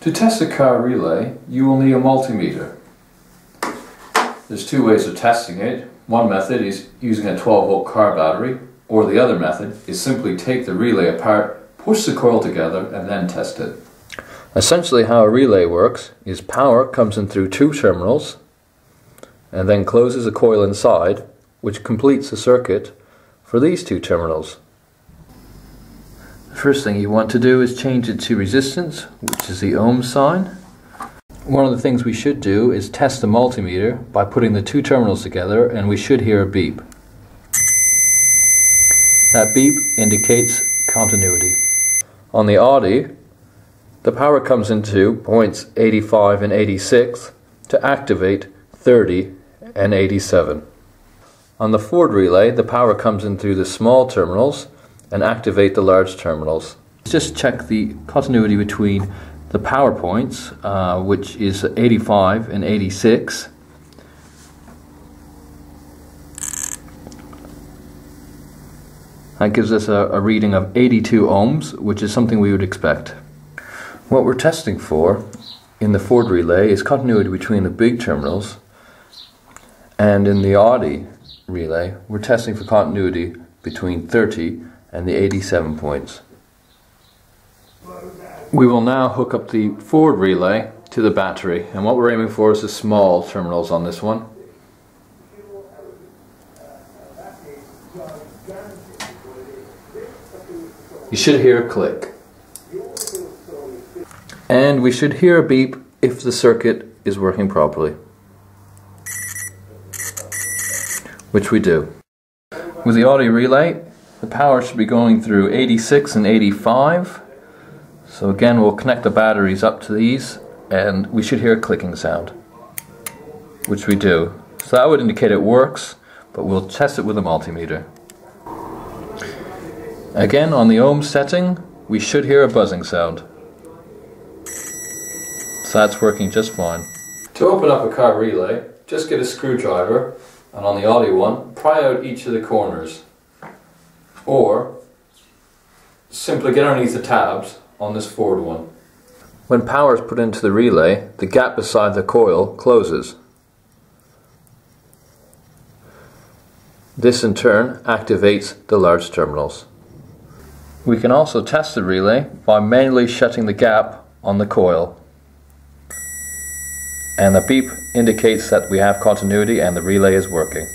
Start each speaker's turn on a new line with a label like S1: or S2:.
S1: To test a car relay, you will need a multimeter. There's two ways of testing it. One method is using a 12 volt car battery, or the other method is simply take the relay apart, push the coil together, and then test it.
S2: Essentially how a relay works is power comes in through two terminals and then closes a coil inside which completes the circuit for these two terminals. First thing you want to do is change it to resistance, which is the ohm sign. One of the things we should do is test the multimeter by putting the two terminals together and we should hear a beep. That beep indicates continuity. On the Audi, the power comes into points 85 and 86 to activate 30 and 87. On the Ford relay, the power comes in through the small terminals and activate the large terminals. Let's just check the continuity between the power points, uh, which is 85 and 86. That gives us a, a reading of 82 ohms, which is something we would expect. What we're testing for in the Ford relay is continuity between the big terminals, and in the Audi relay, we're testing for continuity between 30 and the 87 points. We will now hook up the Ford relay to the battery and what we're aiming for is the small terminals on this one. You should hear a click. And we should hear a beep if the circuit is working properly. Which we do. With the Audi relay, the power should be going through 86 and 85. So again, we'll connect the batteries up to these and we should hear a clicking sound, which we do. So that would indicate it works, but we'll test it with a multimeter. Again, on the ohm setting, we should hear a buzzing sound. So that's working just fine. To open up a car relay, just get a screwdriver and on the Audi one, pry out each of the corners. Or simply get underneath the tabs on this Ford one. When power is put into the relay, the gap beside the coil closes. This in turn activates the large terminals. We can also test the relay by manually shutting the gap on the coil. And the beep indicates that we have continuity and the relay is working.